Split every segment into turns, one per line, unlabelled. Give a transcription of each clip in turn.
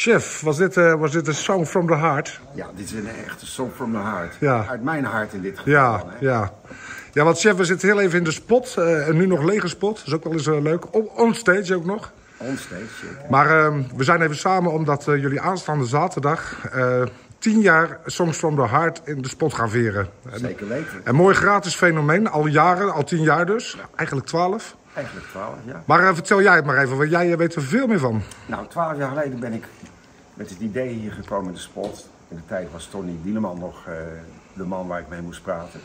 Chef, was dit, eh, was dit een song from the heart?
Ja, dit is een echte song from the heart.
Ja.
Uit mijn hart in dit geval.
Ja,
hè.
ja. Ja, want chef, we zitten heel even in de spot. eh, en nu nog lege spot. Dat is ook wel eens eh, leuk. On, on stage ook nog.
Onstage, zeker.
Maar eh, we zijn even samen omdat jullie aanstaande zaterdag... tien jaar Songs from the Heart in de spot gaan veren. En,
Zeker weten.
een mooi gratis fenomeen. Al jaren, al tien jaar dus. Eigenlijk twaalf.
Eigenlijk twaalf, ja.
Maar vertel jij het maar even, want jij weet er veel meer van.
Nou, twaalf jaar geleden ben ik met het idee hier gekomen in de spot. In de tijd was Tony Dieleman nog eh, de man waar ik mee moest praten.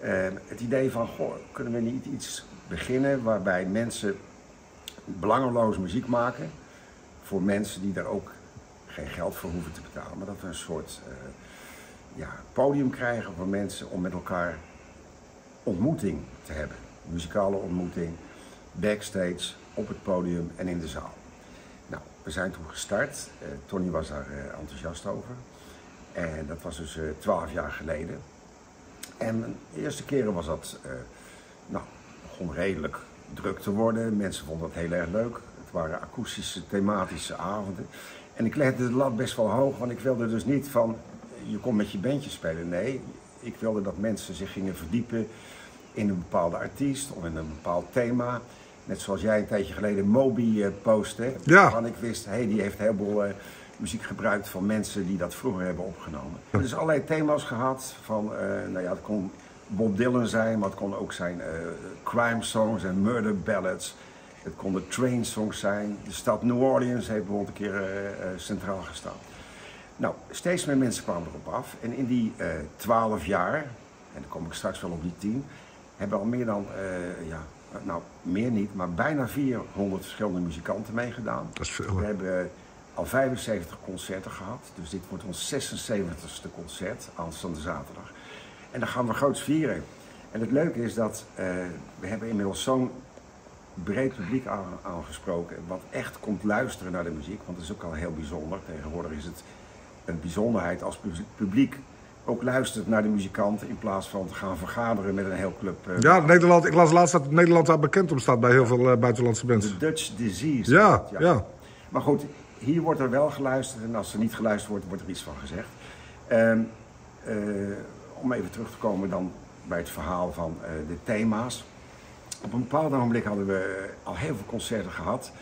Eh, het idee van, kunnen we niet iets beginnen waarbij mensen belangeloos muziek maken voor mensen die daar ook geen geld voor hoeven te betalen. Maar dat we een soort eh, ja, podium krijgen voor mensen om met elkaar ontmoeting te hebben. Muzikale ontmoeting, backstage, op het podium en in de zaal. We zijn toen gestart. Eh, Tony was daar eh, enthousiast over. En dat was dus twaalf jaar geleden. En de eerste keren was dat, eh, nou, begon redelijk druk te worden. Mensen vonden het heel erg leuk. Het waren akoestische, thematische avonden. En ik legde de lat best wel hoog, want ik wilde dus niet van, je komt met je bandje spelen. Nee, ik wilde dat mensen zich gingen verdiepen in een bepaalde artiest of in een bepaald thema. Net zoals jij een tijdje geleden Moby eh, postte.
Ja.
Waarvan ik wist, hé, hey, die heeft heel veel eh, muziek gebruikt van mensen die dat vroeger hebben opgenomen. We hebben dus allerlei thema's gehad. Van, eh, nou ja, het kon Bob Dylan zijn, maar het kon ook zijn crime songs en murder ballads. Het konden train songs zijn. De stad New Orleans heeft bijvoorbeeld een keer centraal gestaan. Nou, steeds meer mensen kwamen erop af. En in die twaalf jaar, en dan kom ik straks wel op die tien, hebben al meer dan, ja, nou meer niet, maar bijna 400 verschillende muzikanten meegedaan.
Dat is veel,
We hebben eh, al 75 concerten gehad, dus dit wordt ons 76ste concert, aanstaande zaterdag. En dan gaan we groots vieren. En het leuke is dat eh, we hebben inmiddels zo'n breed publiek aan- aangesproken, wat echt komt luisteren naar de muziek, want dat is ook al heel bijzonder. Tegenwoordig is het een bijzonderheid als pu- publiek ook luistert naar de muzikanten in plaats van te gaan vergaderen met een heel club. eh,
Ja, Nederland, ik las laatst dat Nederland daar bekend om staat bij heel veel eh, buitenlandse bands.
de Dutch Disease.
Ja, ja.
Maar goed, hier wordt er wel geluisterd en als er niet geluisterd wordt, wordt er iets van gezegd. Ehm, eh, om even terug te komen dan bij het verhaal van de thema's. Op een bepaald ogenblik hadden we al heel veel concerten gehad.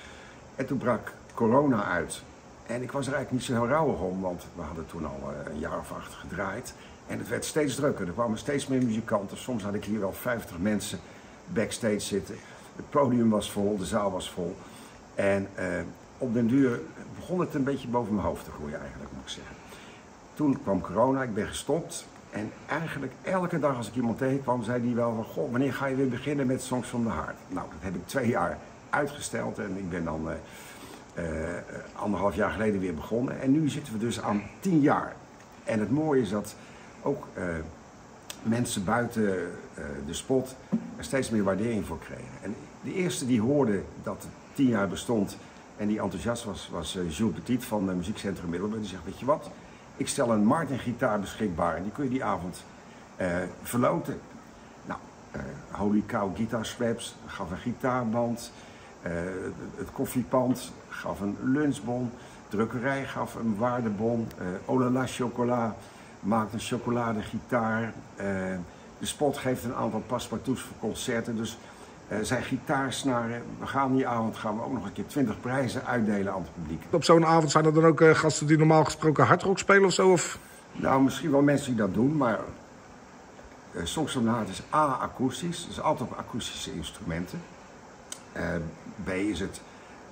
En toen brak corona uit. En ik was er eigenlijk niet zo heel rouwig om, want we hadden toen al eh, een jaar of acht gedraaid. En het werd steeds drukker. Er kwamen steeds meer muzikanten. Soms had ik hier wel 50 mensen backstage zitten. Het podium was vol, de zaal was vol. En eh, op den duur begon het een beetje boven mijn hoofd te groeien eigenlijk, moet ik zeggen. Toen kwam corona, ik ben gestopt. En eigenlijk elke dag als ik iemand tegenkwam, zei die wel van... Goh, wanneer ga je weer beginnen met Songs from the Heart? Nou, dat heb ik twee jaar uitgesteld en ik ben dan eh, eh, anderhalf jaar geleden weer begonnen. En nu zitten we dus aan tien jaar. En het mooie is dat ook eh, mensen buiten eh, de spot er steeds meer waardering voor kregen. En de eerste die hoorde dat het tien jaar bestond en die enthousiast was, was Jules Petit van het Muziekcentrum Middelburg. Die zegt, weet je wat, ik stel een Martin gitaar beschikbaar en die kun je die avond verloten. Nou, Holy Cow Guitar Straps gaf een gitaarband. Eh, het koffiepand gaf een lunchbon. Drukkerij gaf een waardebon. eh Olala Chocola maakt een chocoladegitaar. eh de spot geeft een aantal paspartouts voor concerten. Dus eh, zijn gitaarsnaren. We gaan die avond gaan we ook nog een keer 20 prijzen uitdelen aan het publiek.
Op zo'n avond zijn er dan ook eh, gasten die normaal gesproken hardrock spelen of zo? Of...
Nou, misschien wel mensen die dat doen, maar eh Songs the Heart is A, akoestisch. Dus altijd op akoestische instrumenten. Eh, B is het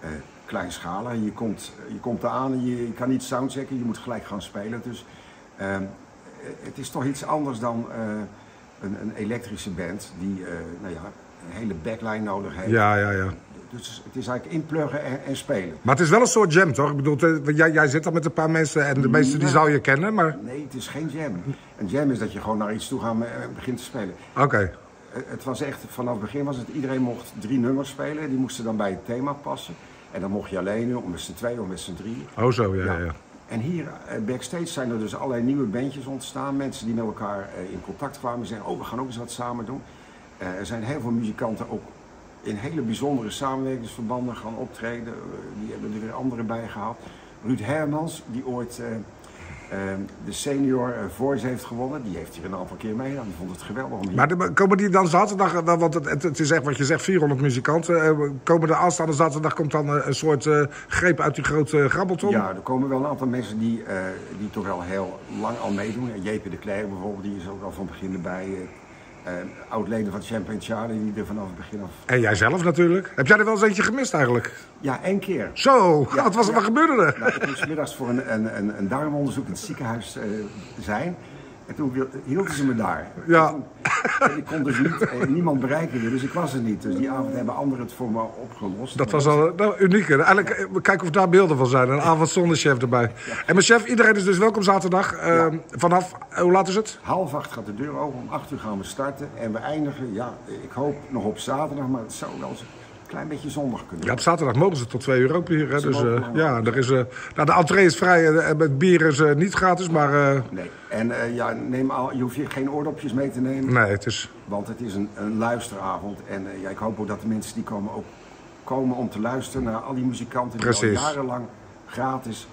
eh kleinschalig. Je komt, je komt eraan en je, je kan niet soundchecken, je moet gelijk gaan spelen. Dus ehm, het is toch iets anders dan eh, een, een elektrische band die nou ja, een hele backline nodig heeft.
Ja, ja, ja.
Dus het is eigenlijk inpluggen en, en spelen.
Maar het is wel een soort jam, toch? Ik bedoel, jij, jij zit daar met een paar mensen en de meeste die zou je kennen, maar...
Nee, het is geen jam. Een jam is dat je gewoon naar iets toe gaat en begint te spelen.
Oké.
Het was echt, vanaf het begin was het, iedereen mocht drie nummers spelen. Die moesten dan bij het thema passen. En dan mocht je alleen, of met z'n twee of met z'n drie.
Oh zo, ja, ja. ja.
En hier eh, backstage zijn er dus allerlei nieuwe bandjes ontstaan. Mensen die met elkaar eh, in contact kwamen. Zeggen, oh we gaan ook eens wat samen doen. Eh, er zijn heel veel muzikanten ook in hele bijzondere samenwerkingsverbanden gaan optreden. Eh, die hebben er weer andere bij gehad. Ruud Hermans, die ooit de senior voice heeft gewonnen. Die heeft hier een aantal keer mee. Die vond het geweldig. Om hier...
Maar de, komen die dan zaterdag, want het, het, is echt wat je zegt, 400 muzikanten. komen de aanstaande zaterdag komt dan een soort greep uit die grote grabbelton?
Ja, er komen wel een aantal mensen die, die toch al heel lang al meedoen. Jepe de Klerk bijvoorbeeld, die is ook al van begin erbij. Uh, oud-leden van Champion Charlie, die er vanaf het begin af...
En jij zelf natuurlijk. Heb jij er wel eens eentje gemist eigenlijk?
Ja, één keer.
Zo, wat, was, ja. wat gebeurde er?
Nou, ik moest middags voor een, een, een, een darmonderzoek in het ziekenhuis uh, zijn. En toen hielden ze me daar.
Ja.
En ik kon dus niet, eh, niemand bereiken, dus ik was er niet. Dus die avond hebben anderen het voor me opgelost.
Dat was al nou, uniek. Eigenlijk, ja. kijken of daar beelden van zijn. Een avond zonder chef erbij. En mijn chef, iedereen is dus welkom zaterdag. Uh, vanaf, hoe laat is het?
Half acht gaat de deur open, om acht uur gaan we starten. En we eindigen, ja, ik hoop nog op zaterdag, maar het zou wel klein beetje zondag kunnen
Ja, op zaterdag mogen ze tot twee uur open hier. Hè? Dus uh, ja, er is, uh, nou, de entree is vrij en uh, het bier is niet gratis, maar...
Nee, en ja, neem al, je hoeft hier geen oordopjes mee te nemen.
Nee, het is...
Want het is een, een luisteravond en ja, ik hoop ook dat de mensen die komen ook komen om te luisteren naar al die muzikanten... die
Precies.
al jarenlang gratis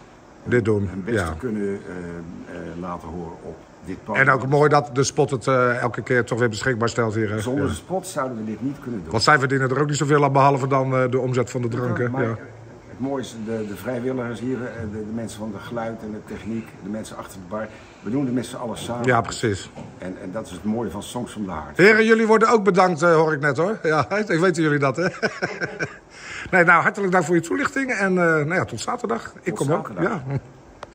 dit doen.
hun beste
ja.
kunnen laten horen op
en ook mooi dat de spot het uh, elke keer toch weer beschikbaar stelt hier.
Zonder de spot zouden we dit niet kunnen doen.
Want zij verdienen er ook niet zoveel aan, behalve dan de omzet van de dranken.
Maar. Het mooie is, de, de vrijwilligers hier, de, de, mensen van de geluid en de techniek, de mensen achter de bar. We doen het met z'n allen samen.
Ja, precies.
En, en dat is het mooie van Songs from the Heart.
Heren, jullie worden ook bedankt, uh, hoor ik net hoor. Ja, ik weten jullie dat, hè? nee, nou, hartelijk dank voor je toelichting. En nou ja, tot zaterdag.
Tot
ik kom
zaterdag.
ook. Ja.